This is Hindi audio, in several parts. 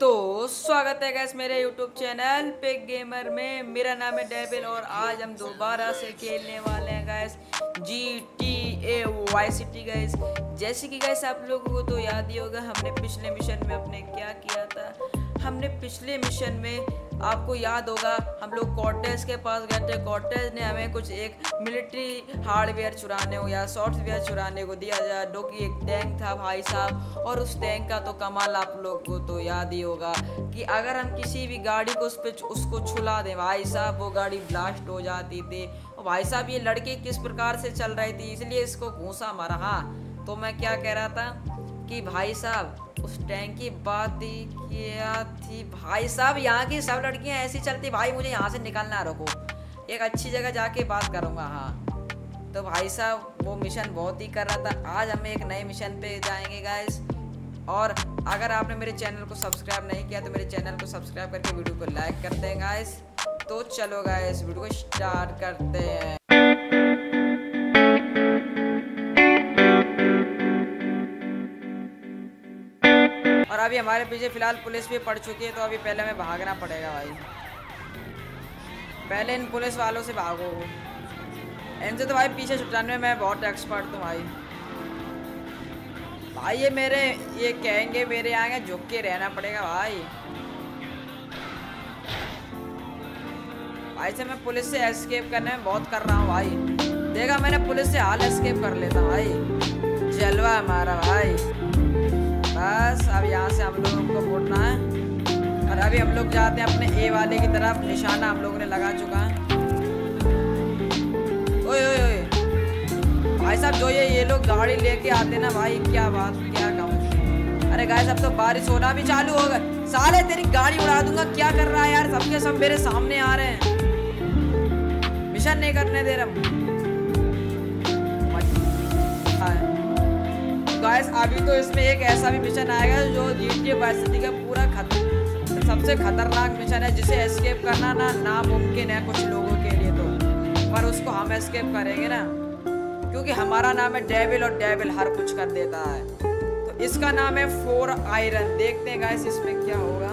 तो स्वागत है गैस मेरे YouTube चैनल पे गेमर में। मेरा नाम है डेविल और आज हम दोबारा से खेलने वाले हैं guys G T A Vice City guys जैसे कि गैस आप लोगों को तो याद ही होगा, हमने पिछले मिशन में अपने क्या किया था? हमने पिछले मिशन में आपको याद होगा, हम लोग कॉटेज के पास गए थे। कॉटेज ने हमें कुछ एक मिलिट्री हार्डवेयर चुराने को या सॉफ्टवेयर चुराने को दिया जाए जो कि एक टैंक था भाई साहब। और उस टैंक का तो कमाल आप लोग को तो याद ही होगा कि अगर हम किसी भी गाड़ी को उस पर उसको छुला दें, भाई साहब, वो गाड़ी ब्लास्ट हो जाती थी। और भाई साहब, ये लड़की किस प्रकार से चल रही थी, इसलिए इसको घूसा मारा। हाँ तो मैं क्या कह रहा था कि भाई साहब उस टैंक की बात ही क्या थी। भाई साहब, यहाँ की सब लड़कियाँ ऐसी चलती। भाई, मुझे यहाँ से निकलना रखो एक अच्छी जगह जाके बात करूँगा हाँ। तो भाई साहब, वो मिशन बहुत ही कर रहा था। आज हम एक नए मिशन पे जाएँगे गाइस और अगर आपने मेरे चैनल को सब्सक्राइब नहीं किया तो मेरे चैनल को सब्सक्राइब करके वीडियो को लाइक करते हैं गाइस तो चलो गाइस वीडियो को स्टार्ट करते हैं। और अभी हमारे पीछे फ़िलहाल पुलिस भी पड़ चुकी है तो अभी पहले हमें भागना पड़ेगा भाई। पहले इन पुलिस वालों से भागो। इनसे तो भाई पीछे छुटाने में मैं बहुत एक्सपर्ट हूँ भाई। भाई ये मेरे, ये कहेंगे मेरे आगे झुक के रहना पड़ेगा भाई। भाई से मैं पुलिस से एस्केप करने में बहुत कर रहा हूँ भाई। देखा मैंने पुलिस से हाल एस्केप कर लेता भाई। जलवा हमारा भाई। बस, अब यहाँ से हम लोगों को मुड़ना है। और अभी हम लोग जाते हैं अपने ए वाले की तरफ़। निशाना हम लोगों ने लगा चुका है। ओए ओए ओए। भाई साहब, जो ये ये लोग गाड़ी लेके आते ना भाई, क्या बात, क्या कहूँ अरे गाय साहब तो बारिश होना भी चालू हो गए साले, तेरी गाड़ी उड़ा दूँगा, क्या कर रहा है यार? सबके सब मेरे सामने आ रहे हैं। मिशन नहीं करने दे रहा गाइस अभी तो इसमें एक ऐसा भी मिशन आएगा जो जी टी वाइसिटी का पूरा खतर सबसे खतरनाक मिशन है, जिसे एस्केप करना ना नामुमकिन है कुछ लोगों के लिए तो। पर उसको हम एस्केप करेंगे ना, क्योंकि हमारा नाम है डेविल और डेविल हर कुछ कर देता है। तो इसका नाम है फोर आयरन देखते हैं गाइस इसमें क्या होगा।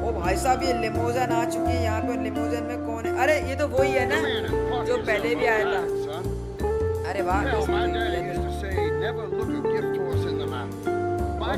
ओ भाई साहब, ये लिमोजन आ चुकी है, यहाँ पे लिमोजन में कौन है? अरे, ये तो वही है ना, जो पहले भी आया था। अरे वाह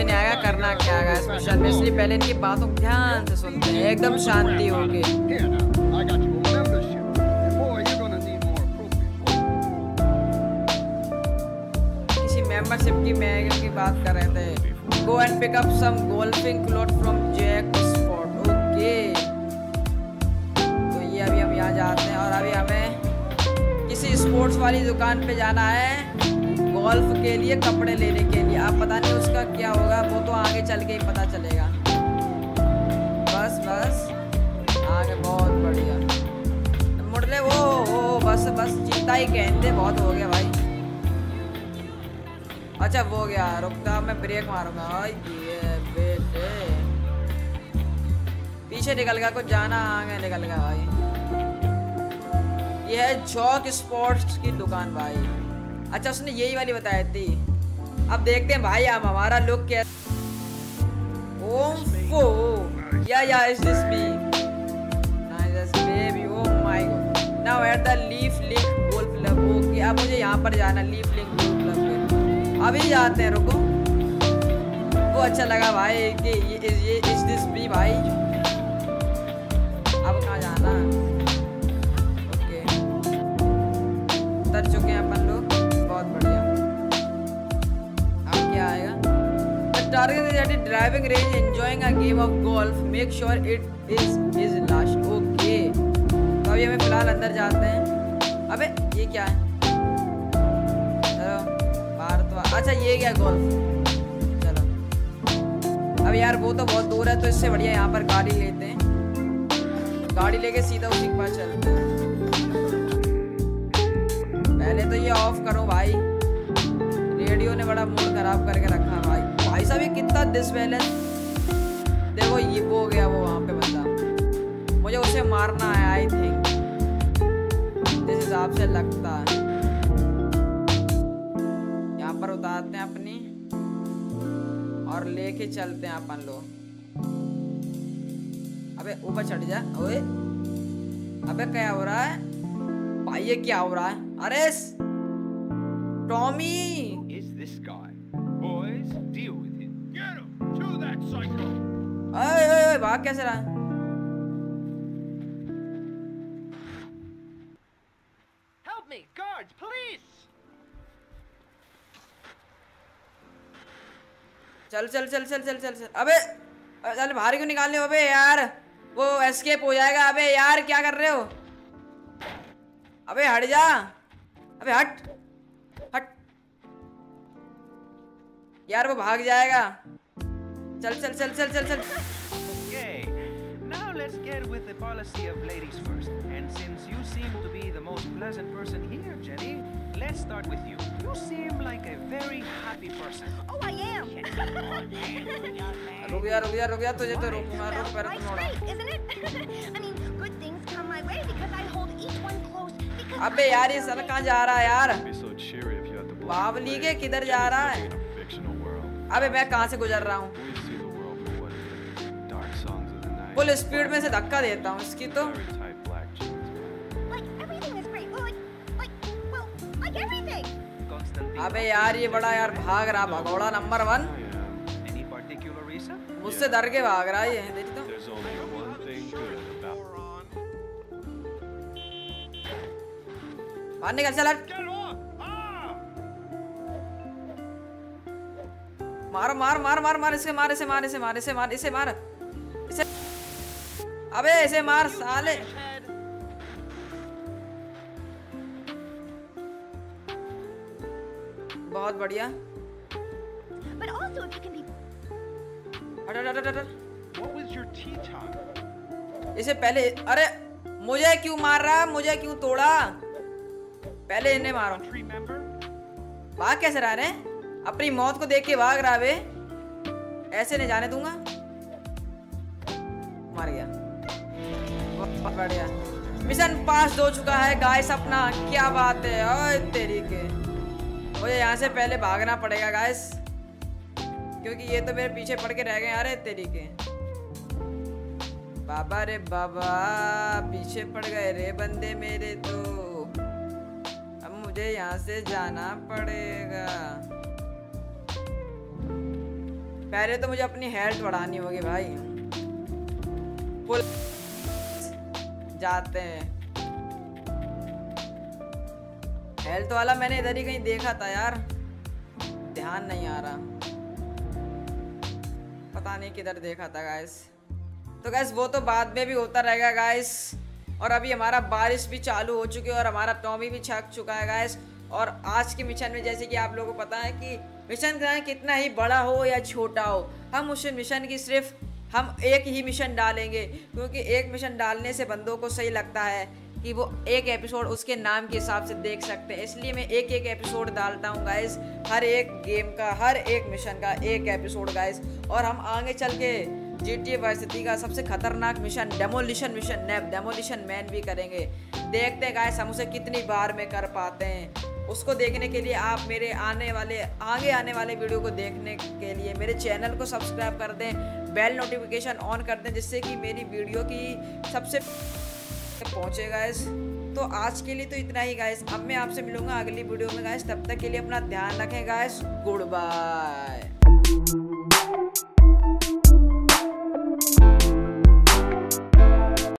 समझ में नहीं आएगा, करना क्या इस मिशन में इसलिए पहले इनकी बातों को ध्यान से सुनते हैं, एकदम शांति appropriate किसी मेंबरशिप की मैं की बात कर रहे थे। Go and pick up some golfing cloth from Jack spot okay तो ये अभी हम यहाँ जाते हैं, और अभी हमें किसी स्पोर्ट्स वाली दुकान पे जाना है। गोल्फ के लिए कपड़े लेने के लिए। आप पता नहीं उसका क्या होगा, वो तो आगे चल के ही पता चलेगा। बस बस, आगे बहुत बढ़िया। मुड़ले वो वो, बस बस, जीता ही कहते बहुत हो गया भाई। अच्छा वो गया रुकता मैं ब्रेक मारूँगा। बेटे। पीछे निकल गया, कुछ जाना, आगे निकल गया भाई। ये है चौक स्पोर्ट्स की दुकान भाई। अच्छा उसने यही वाली बताई थी। अब देखते हैं भाई, अब हमारा लुक क्या ओम फो। Yeah yeah is this me baby oh my god now at the leaf link golf club okay अब मुझे यहाँ पर जाना लीफ लिंक गोल्फ क्लब अभी जाते हैं, रुको। वो अच्छा लगा भाई कि ये ये driving range, enjoying a game of golf. Make sure it is his last. Okay. तो अभी हमें फ़िलहाल अंदर जाते हैं। अबे, ये क्या है? चलो, बाहर तो अच्छा ये क्या गोल्फ चलो। अब यार, वो तो बहुत दूर है तो इससे बढ़िया यहाँ पर गाड़ी लेते हैं। गाड़ी लेके सीधा उसी के पास चलते हैं। पहले तो ये ऑफ़ करो भाई। रेडियो ने बड़ा मूड खराब करके रखा। डिसबैलेंस देखो ये वो गया वो वहाँ पे बंदा। मुझे उसे मारना है आई थिंक जिस हिसाब से लगता है। यहाँ पर उतारते हैं अपनी। और लेके चलते हैं अपन लोग। अबे ऊपर चढ़ जा। ओए। अबे क्या हो रहा है? भाई ये क्या हो रहा है? अरे Tommy. Is this guy? Boys, deal with him. Get! भाग कैसे रहा Help me, guards, please! चल चल चल चल चल चल चल। अबे अबे चल बाहर क्यों निकालने हो अबे यार? वो एस्केप हो जाएगा। अबे यार क्या कर रहे हो? अबे हट जा। अबे हट। हट। यार वो भाग जाएगा। चल चल चल चल चल चल Okay, now let's get with the policy of ladies first. And since you seem to be the most pleasant person here, Jenny, let's start with you. You seem like a very happy person. Oh, I am. रुक जा रुक जा रुक जा तुझे तो रुक पहले Life's तुम मोड़ा isn't it? I mean, good things come my way because I hold each one close. अबे यार ये सर कहाँ जा रहा है यार be so cheery if you had to block बावली के way. किधर जा रहा है a fictional world, अबे मैं कहाँ से गुजर रहा हूँ फुल स्पीड में से धक्का देता हूँ उसकी तो अबे यार ये बड़ा यार भाग रहा भगोड़ा नंबर वन मुझसे डर के भाग रहा ये देख तो बाहर निकल चल मार मार मार मार मार इसे मार इसे मार इसे मार इसे मार इसे मार इसे, मार, इसे, मार, इसे, मार, इसे मार। अबे इसे मार साले। बहुत बढ़िया। But also, if you can be हट हट हट हट, हट What was your tea time? इसे पहले अरे मुझे क्यों मार रहा? मुझे क्यों तोड़ा? पहले इन्हें मारो। भाग कैसे रहा रे? अपनी मौत को देख के भाग रहा बे ऐसे नहीं जाने दूँगा। मार गया। बढ़िया। मिशन पास हो चुका है गाइस अपना। क्या बात है? ओए तेरी के। मुझे यहाँ से पहले भागना पड़ेगा गाइस क्योंकि ये तो मेरे पीछे पड़ के रह गए, अरे तेरी के। बाबा रे बाबा, पीछे पड़ गए रे बंदे मेरे तो। अब मुझे यहाँ से जाना पड़ेगा। पहले तो मुझे अपनी हेल्थ बढ़ानी होगी भाई। पुल जाते हैं। हेल्थ वाला मैंने इधर ही कहीं देखा था यार। ध्यान नहीं आ रहा। पता नहीं किधर देखा था गाइस तो गैस वो तो बाद में भी होता रहेगा गाइस और अभी हमारा बारिश भी चालू हो चुकी है और हमारा टॉमी भी छक चुका है गाइस और आज के मिशन में जैसे कि आप लोगों को पता है कि मिशन कितना ही बड़ा हो या छोटा हो, हम उस मिशन की सिर्फ़ हम एक ही मिशन डालेंगे, क्योंकि एक मिशन डालने से बंदों को सही लगता है कि वो एक एपिसोड उसके नाम के हिसाब से देख सकते हैं। इसलिए मैं एक एक एपिसोड डालता हूँ गाइस हर एक गेम का, हर एक मिशन का एक एपिसोड गाइस और हम आगे चल के जी टी वाइसिटी का सबसे खतरनाक mission demolition mission nap demolition man भी करेंगे। देखते हैं गाइस हम उसे कितनी बार में कर पाते हैं। उसको देखने के लिए आप मेरे आने वाले, आगे आने वाले वीडियो को देखने के लिए मेरे चैनल को सब्सक्राइब कर दें। बेल नोटिफिकेशन ऑन कर दें जिससे कि मेरी वीडियो की सबसे पहुँचे गाइस तो आज के लिए तो इतना ही गाइस अब मैं आपसे मिलूँगा अगली वीडियो में गाइस तब तक के लिए अपना ध्यान रखें गाइस गुड बाय